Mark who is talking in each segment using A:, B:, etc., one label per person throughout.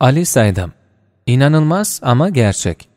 A: Ali Saydam İnanılmaz ama gerçek.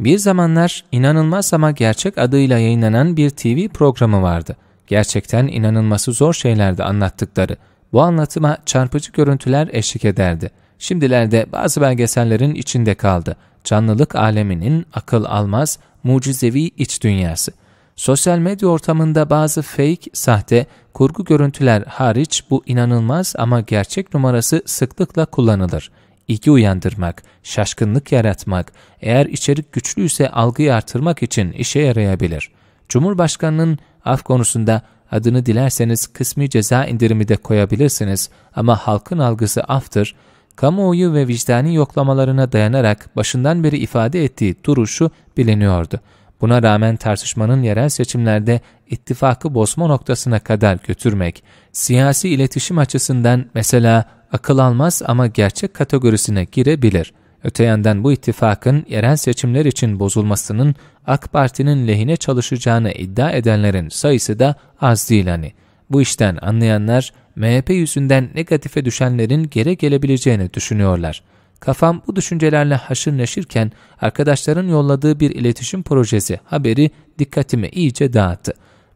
A: Bir zamanlar inanılmaz ama gerçek adıyla yayınlanan bir TV programı vardı. Gerçekten inanılması zor şeylerdi anlattıkları. Bu anlatıma çarpıcı görüntüler eşlik ederdi. Şimdilerde bazı belgesellerin içinde kaldı. Canlılık aleminin akıl almaz, mucizevi iç dünyası. Sosyal medya ortamında bazı fake, sahte, kurgu görüntüler hariç bu inanılmaz ama gerçek numarası sıklıkla kullanılır ilgi uyandırmak, şaşkınlık yaratmak, eğer içerik güçlüyse algıyı artırmak için işe yarayabilir. Cumhurbaşkanının af konusunda adını dilerseniz kısmi ceza indirimi de koyabilirsiniz ama halkın algısı aftır, kamuoyu ve vicdani yoklamalarına dayanarak başından beri ifade ettiği duruşu biliniyordu. Buna rağmen tartışmanın yerel seçimlerde ittifakı bozma noktasına kadar götürmek, siyasi iletişim açısından mesela akıl almaz ama gerçek kategorisine girebilir. Öte yandan bu ittifakın yerel seçimler için bozulmasının AK Parti'nin lehine çalışacağını iddia edenlerin sayısı da az değil hani. Bu işten anlayanlar MHP yüzünden negatife düşenlerin geri gelebileceğini düşünüyorlar. Kafam bu düşüncelerle haşır neşirken arkadaşların yolladığı bir iletişim projesi haberi dikkatimi iyice dağıttı.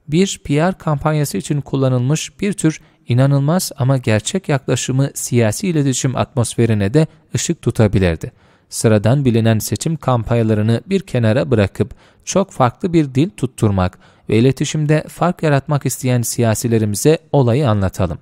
A: Bir PR kampanyası için kullanılmış bir tür inanılmaz ama gerçek yaklaşımı siyasi iletişim atmosferine de ışık tutabilirdi. Sıradan bilinen seçim kampanyalarını bir kenara bırakıp çok farklı bir dil tutturmak ve iletişimde fark yaratmak isteyen siyasilerimize olayı anlatalım.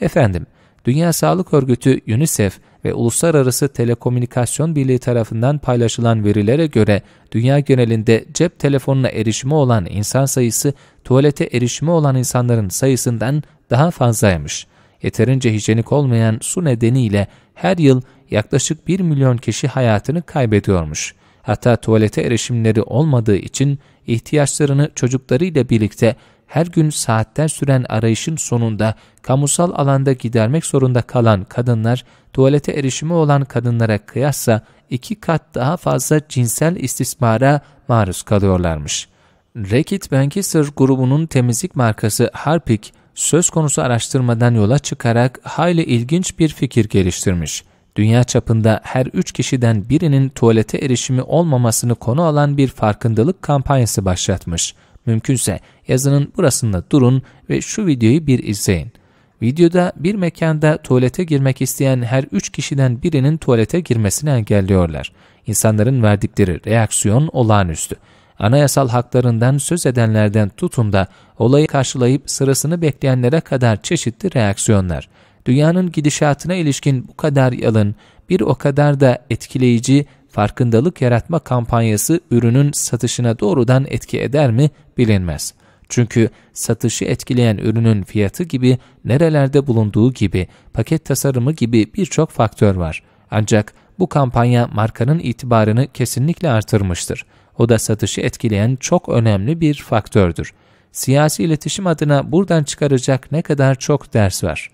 A: Efendim, Dünya Sağlık Örgütü UNICEF ve Uluslararası Telekomünikasyon Birliği tarafından paylaşılan verilere göre dünya genelinde cep telefonuna erişimi olan insan sayısı tuvalete erişimi olan insanların sayısından daha fazlaymış. Yeterince hijyenik olmayan su nedeniyle her yıl yaklaşık 1 milyon kişi hayatını kaybediyormuş. Hatta tuvalete erişimleri olmadığı için ihtiyaçlarını çocuklarıyla birlikte her gün saatler süren arayışın sonunda kamusal alanda gidermek zorunda kalan kadınlar, tuvalete erişimi olan kadınlara kıyasla iki kat daha fazla cinsel istismara maruz kalıyorlarmış. Rekit Bankister grubunun temizlik markası Harpic, söz konusu araştırmadan yola çıkarak hayli ilginç bir fikir geliştirmiş. Dünya çapında her üç kişiden birinin tuvalete erişimi olmamasını konu alan bir farkındalık kampanyası başlatmış. Mümkünse yazının burasında durun ve şu videoyu bir izleyin. Videoda bir mekanda tuvalete girmek isteyen her üç kişiden birinin tuvalete girmesini engelliyorlar. İnsanların verdikleri reaksiyon olağanüstü. Anayasal haklarından söz edenlerden tutun da olayı karşılayıp sırasını bekleyenlere kadar çeşitli reaksiyonlar. Dünyanın gidişatına ilişkin bu kadar yalın, bir o kadar da etkileyici farkındalık yaratma kampanyası ürünün satışına doğrudan etki eder mi bilinmez. Çünkü satışı etkileyen ürünün fiyatı gibi nerelerde bulunduğu gibi paket tasarımı gibi birçok faktör var. Ancak bu kampanya markanın itibarını kesinlikle artırmıştır. O da satışı etkileyen çok önemli bir faktördür. Siyasi iletişim adına buradan çıkaracak ne kadar çok ders var.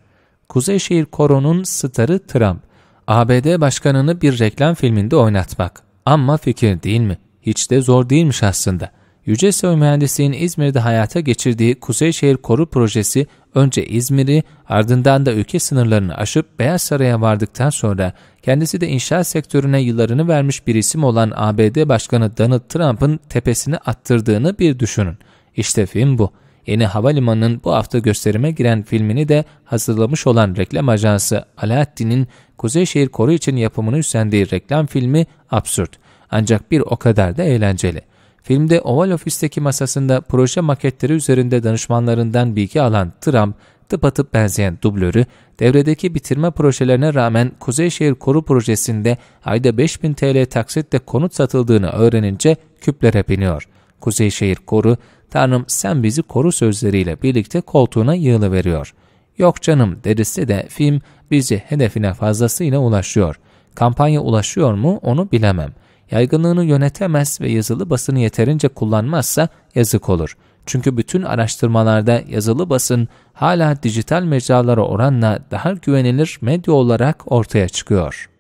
A: Kuzeyşehir Koro'nun starı Trump, ABD başkanını bir reklam filminde oynatmak. Amma fikir değil mi? Hiç de zor değilmiş aslında. Yücesoy Mühendisliğin İzmir'de hayata geçirdiği Kuzeyşehir Koru Projesi önce İzmir'i ardından da ülke sınırlarını aşıp Beyaz Saray'a vardıktan sonra kendisi de inşaat sektörüne yıllarını vermiş bir isim olan ABD Başkanı Donald Trump'ın tepesine attırdığını bir düşünün. İşte film bu. Yeni havalimanının bu hafta gösterime giren filmini de hazırlamış olan reklam ajansı Alaaddin'in Kuzeyşehir Koru için yapımını üstlendiği reklam filmi absürt. Ancak bir o kadar da eğlenceli. Filmde Oval Ofis'teki masasında proje maketleri üzerinde danışmanlarından bilgi alan Trump, tıpatıp benzeyen dublörü, devredeki bitirme projelerine rağmen Kuzeyşehir Koru Projesi'nde ayda 5000 TL taksitle konut satıldığını öğrenince küplere biniyor. Kuzeyşehir Koru, Tanrım sen bizi koru sözleriyle birlikte koltuğuna yığılıveriyor. Yok canım derisi de film bizi hedefine fazlasıyla ulaşıyor. Kampanya ulaşıyor mu onu bilemem. Yaygınlığını yönetemez ve yazılı basını yeterince kullanmazsa yazık olur. Çünkü bütün araştırmalarda yazılı basın hala dijital mecralara oranla daha güvenilir medya olarak ortaya çıkıyor.